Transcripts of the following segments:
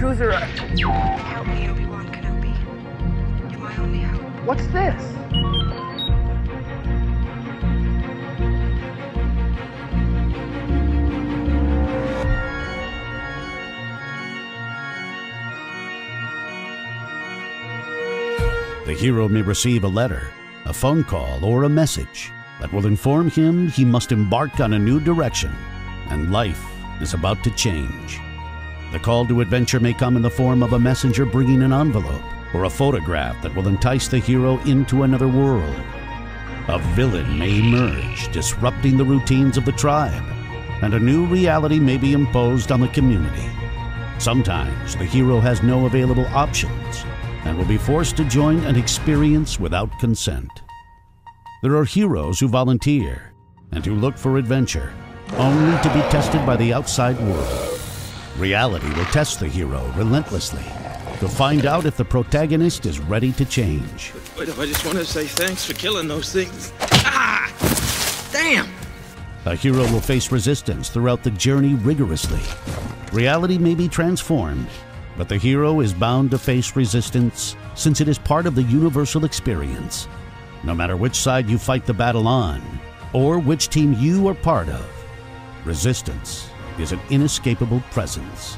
Cruiser. Help me, Obi-Wan Kenobi. You're my only hope. What's this? The hero may receive a letter, a phone call, or a message that will inform him he must embark on a new direction and life is about to change. The call to adventure may come in the form of a messenger bringing an envelope or a photograph that will entice the hero into another world. A villain may emerge, disrupting the routines of the tribe, and a new reality may be imposed on the community. Sometimes the hero has no available options and will be forced to join an experience without consent. There are heroes who volunteer and who look for adventure, only to be tested by the outside world. Reality will test the hero relentlessly to find out if the protagonist is ready to change. Wait, I just want to say thanks for killing those things. Ah! Damn! A hero will face resistance throughout the journey rigorously. Reality may be transformed, but the hero is bound to face resistance since it is part of the universal experience. No matter which side you fight the battle on, or which team you are part of, resistance is an inescapable presence.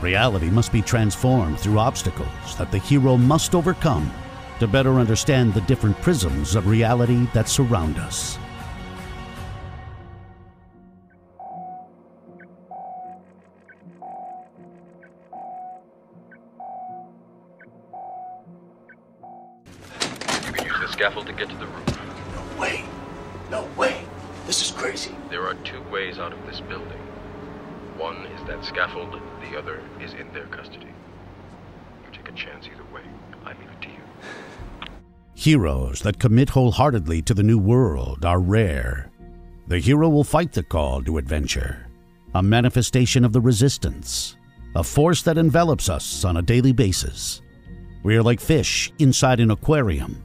Reality must be transformed through obstacles that the hero must overcome to better understand the different prisms of reality that surround us. You can use the scaffold to get to the roof. No way. No way. This is crazy. There are two ways out of this building. One is that scaffold, the other is in their custody. You take a chance either way. I leave it to you. Heroes that commit wholeheartedly to the new world are rare. The hero will fight the call to adventure, a manifestation of the resistance, a force that envelops us on a daily basis. We are like fish inside an aquarium,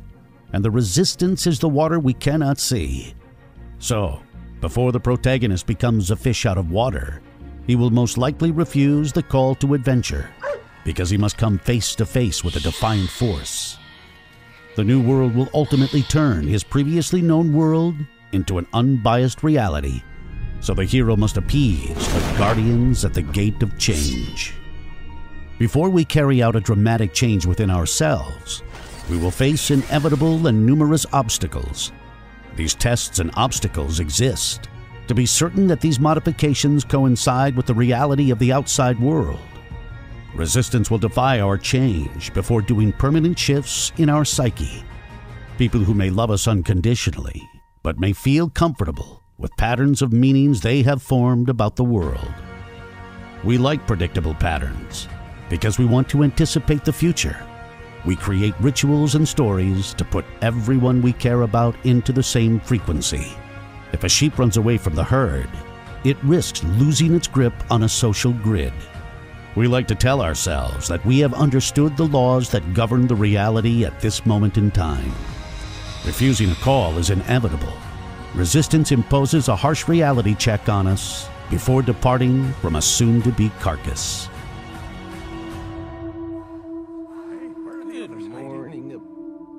and the resistance is the water we cannot see. So, before the protagonist becomes a fish out of water, he will most likely refuse the call to adventure because he must come face to face with a defiant force. The new world will ultimately turn his previously known world into an unbiased reality, so the hero must appease the guardians at the gate of change. Before we carry out a dramatic change within ourselves, we will face inevitable and numerous obstacles. These tests and obstacles exist to be certain that these modifications coincide with the reality of the outside world. Resistance will defy our change before doing permanent shifts in our psyche. People who may love us unconditionally, but may feel comfortable with patterns of meanings they have formed about the world. We like predictable patterns because we want to anticipate the future. We create rituals and stories to put everyone we care about into the same frequency. If a sheep runs away from the herd, it risks losing its grip on a social grid. We like to tell ourselves that we have understood the laws that govern the reality at this moment in time. Refusing a call is inevitable. Resistance imposes a harsh reality check on us before departing from a soon to be carcass. Morning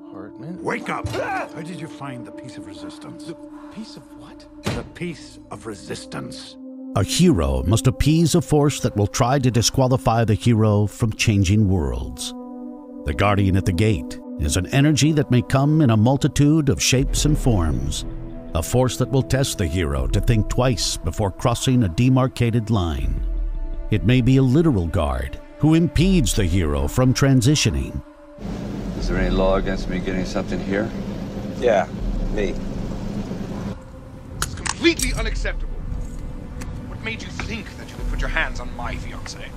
apartment. Wake up! How did you find the piece of resistance? The piece of what? The piece of resistance. A hero must appease a force that will try to disqualify the hero from changing worlds. The guardian at the gate is an energy that may come in a multitude of shapes and forms, a force that will test the hero to think twice before crossing a demarcated line. It may be a literal guard who impedes the hero from transitioning. Is there any law against me getting something here? Yeah, me. It's completely unacceptable. What made you think that you could put your hands on my fiancée?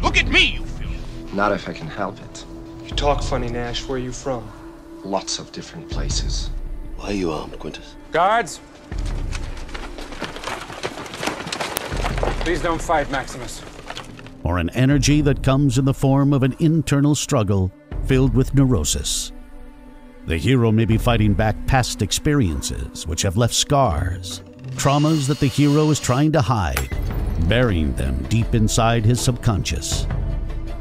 Look at me, you fool! Not if I can help it. You talk funny, Nash. Where are you from? Lots of different places. Why are you armed, Quintus? Guards! Please don't fight, Maximus. or an energy that comes in the form of an internal struggle filled with neurosis. The hero may be fighting back past experiences which have left scars, traumas that the hero is trying to hide, burying them deep inside his subconscious.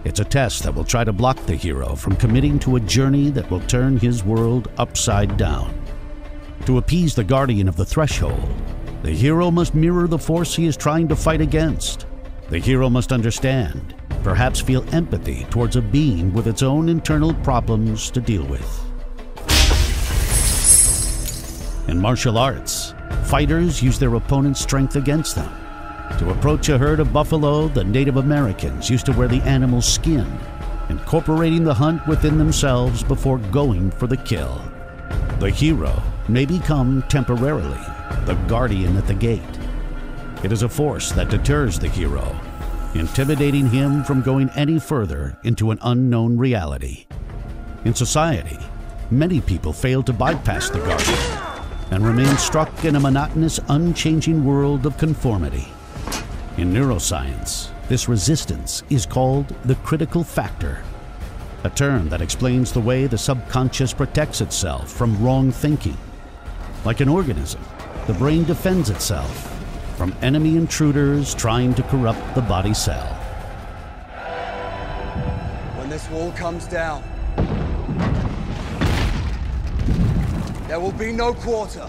It's a test that will try to block the hero from committing to a journey that will turn his world upside down. To appease the guardian of the threshold, the hero must mirror the force he is trying to fight against. The hero must understand, perhaps feel empathy towards a being with its own internal problems to deal with. In martial arts, fighters use their opponent's strength against them. To approach a herd of buffalo, the Native Americans used to wear the animal's skin, incorporating the hunt within themselves before going for the kill. The hero may become temporarily the guardian at the gate. It is a force that deters the hero, intimidating him from going any further into an unknown reality. In society, many people fail to bypass the guardian and remain stuck in a monotonous, unchanging world of conformity. In neuroscience, this resistance is called the critical factor, a term that explains the way the subconscious protects itself from wrong thinking. Like an organism, the brain defends itself from enemy intruders trying to corrupt the body cell. When this wall comes down, there will be no quarter.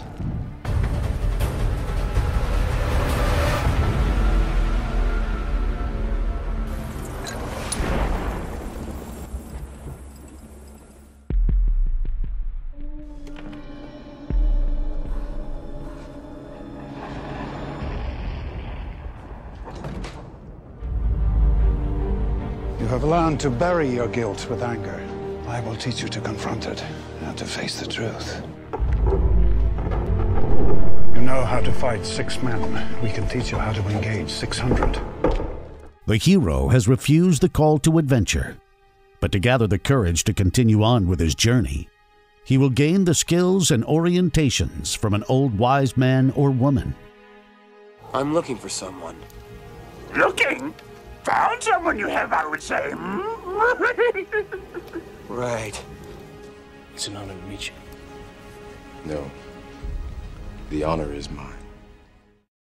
You have learned to bury your guilt with anger. I will teach you to confront it and to face the truth. You know how to fight six men. We can teach you how to engage 600. The hero has refused the call to adventure, but to gather the courage to continue on with his journey, he will gain the skills and orientations from an old wise man or woman. I'm looking for someone. Looking? Found someone you have, I would say. Right. It's an honor to meet you. No. The honor is mine.